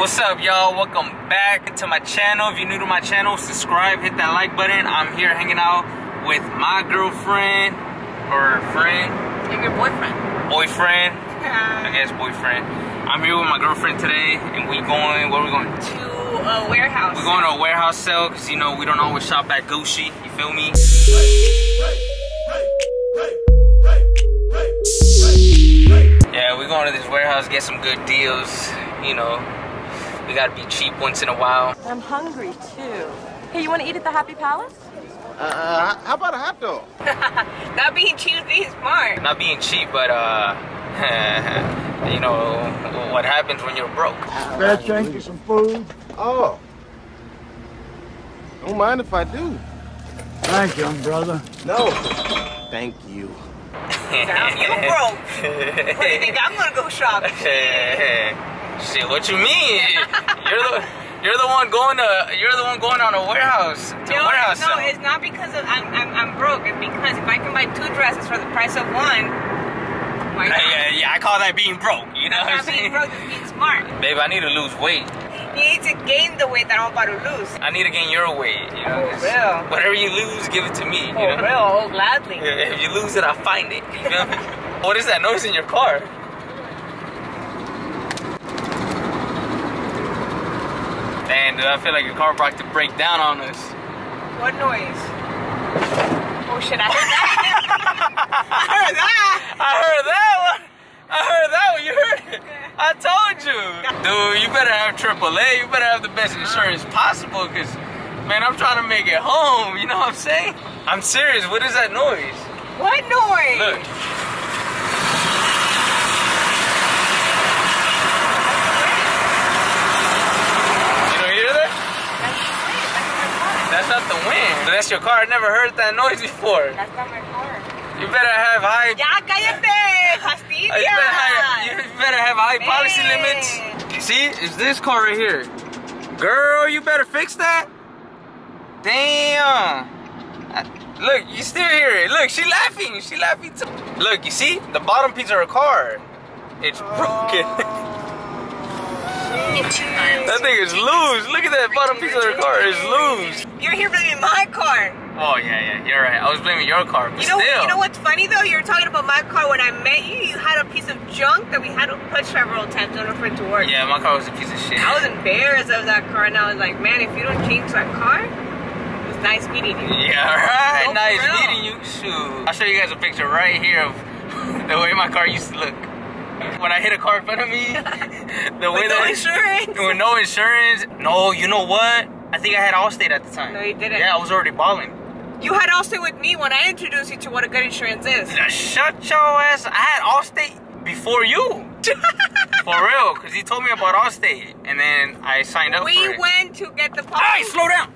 What's up, y'all? Welcome back to my channel. If you're new to my channel, subscribe, hit that like button. I'm here hanging out with my girlfriend or friend, And your boyfriend. boyfriend. I guess boyfriend. I'm here with my girlfriend today, and we going. Where we going? To a warehouse. We're going to a warehouse sale because you know we don't always shop at Gucci. You feel me? Yeah, we're going to this warehouse get some good deals. You know, we gotta be cheap once in a while. I'm hungry too. Hey, you want to eat at the Happy Palace? Uh, how about a hot dog? Not being cheap, being smart. Not being cheap, but uh, you know what happens when you're broke. Spare change for some food? Oh. Don't mind if I do. Thanks, young brother. No. Thank you. Now you broke. What do you think I'm gonna go shop? Shit, what you mean? You're the you're the one going to you're the one going on a warehouse to No, a warehouse no, sale. it's not because of I'm, I'm I'm broke. It's because if I can buy two dresses for the price of one, why not? Yeah, yeah, I call that being broke. You know what I'm Not being broke is being smart. Babe, I need to lose weight. You need to gain the weight that I'm about to lose. I need to gain your weight. You know, oh, For 'cause real. whatever you lose, give it to me. You For know? real, oh gladly. If you lose it, I'll find it. You know? what is that noise in your car? Damn, dude, I feel like your car about to break down on us. What noise? Oh shit, I heard that. I heard that. I heard that one. I heard that one. You heard it. I told you. Dude, you better have AAA. You better have the best uh-huh. insurance possible because, man, I'm trying to make it home. You know what I'm saying? I'm serious. What is that noise? What noise? Look. You don't hear that? That's not the Your car. I never heard that noise before. That's not my car. You better have high. Ya cállate, You fastidia. better have, you better have high policy limits. See, it's this car right here. Girl, you better fix that. Damn. Look, you still hear it. Look, she laughing. She laughing too. Look, you see? The bottom piece of her car. It's broken. Oh. That thing is loose. Look at that bottom piece of her car. It's loose. You're here blaming my car. Oh, yeah, yeah. You're right. I was blaming your car, but You know, still. you know what's funny though? You were talking about my car when I met you. You had a piece of junk that we had to push several times in order for it to work. Yeah, my car was a piece of shit. I was embarrassed of that car, and I was like, man, if you don't change that car, it was nice meeting you. Yeah, right. For nice meeting you. Shoot. I'll show you guys a picture right here of the way my car used to look. When I hit a car in front of me, the way With no that insurance. with no insurance. No, you know what? I think I had Allstate at the time. No, you didn't. Yeah, I was already balling. You had Allstate with me when I introduced you to what a good insurance is. Shut your ass. I had Allstate before you. For real, because he told me about Allstate, and then I signed up We for it. went to get the policy. Hey, slow down.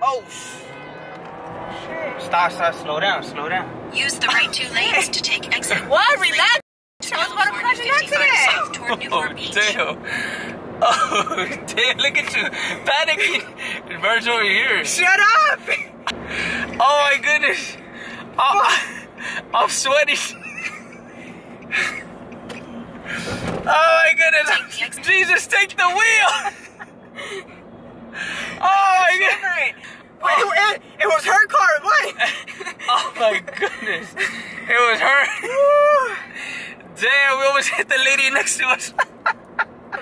Oh, sh- stop, stop, slow down, slow down. Use the right two lanes to take exit. What? Relax. I was about to crash an accident. south toward Oh, Beach. damn. Oh, damn, look at you. Panicking. Bird's over here. Shut up. Oh, my goodness. Oh, I'm sweaty. Oh, my goodness. Jesus, take the wheel. Oh, my goodness. Shivering. Wait, it, it was her car. What? Oh, my goodness. It was her. Damn, almost hit the lady next to us.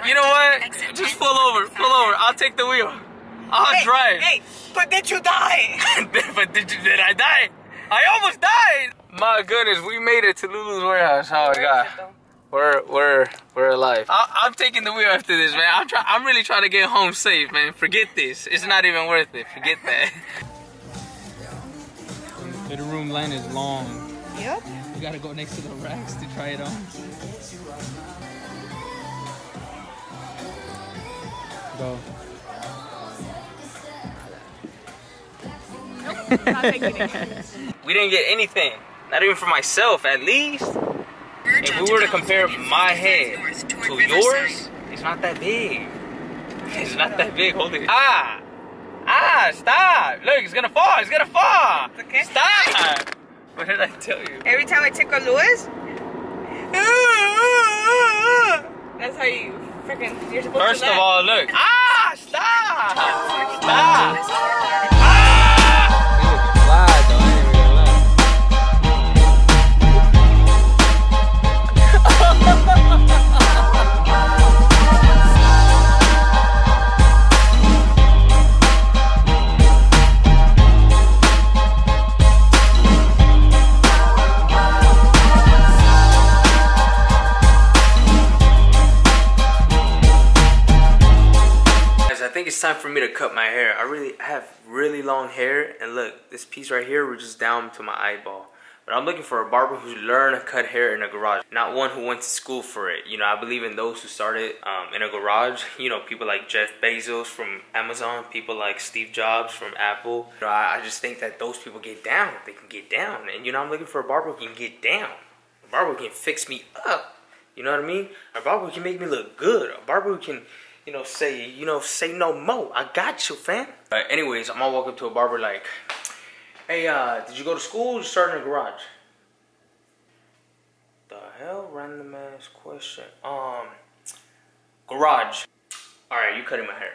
You know what? Just pull over, pull over. I'll take the wheel. I'll Hey, drive. Hey, but did you die? but did, you, did I die? I almost died. My goodness, we made it to Lulu's warehouse. Oh my god, we're we're we're alive. I, I'm taking the wheel after this, man. I'm try, I'm really trying to get home safe, man. Forget this. It's not even worth it. Forget that. The room line is long. Yep. We gotta go next to the racks to try it on. Go. We didn't get anything. Not even for myself, at least. If we were to compare my head to yours, it's not that big. It's not that big. Hold it. Ah! Ah! Stop! Look, it's gonna fall. It's gonna fall. It's okay. Stop! What did I tell you? Every time I tickle Luis, that's how you freaking. You're supposed First to of all, look. Ah, stop! Stop! I think it's time for me to cut my hair. I really I have really long hair, and look, this piece right here reaches down to my eyeball. But I'm looking for a barber who learned to cut hair in a garage, not one who went to school for it. You know, I believe in those who started um, in a garage. You know, people like Jeff Bezos from Amazon, people like Steve Jobs from Apple. You know, I, I just think that those people get down. They can get down, and you know, I'm looking for a barber who can get down. A barber who can fix me up. You know what I mean? A barber who can make me look good. A barber who can you know, say, you know, say no more. I got you, fam. Anyways, I'm gonna walk up to a barber like, hey, uh, did you go to school or you started in a garage? The hell, random ass question. Um, garage. All right, you cutting my hair.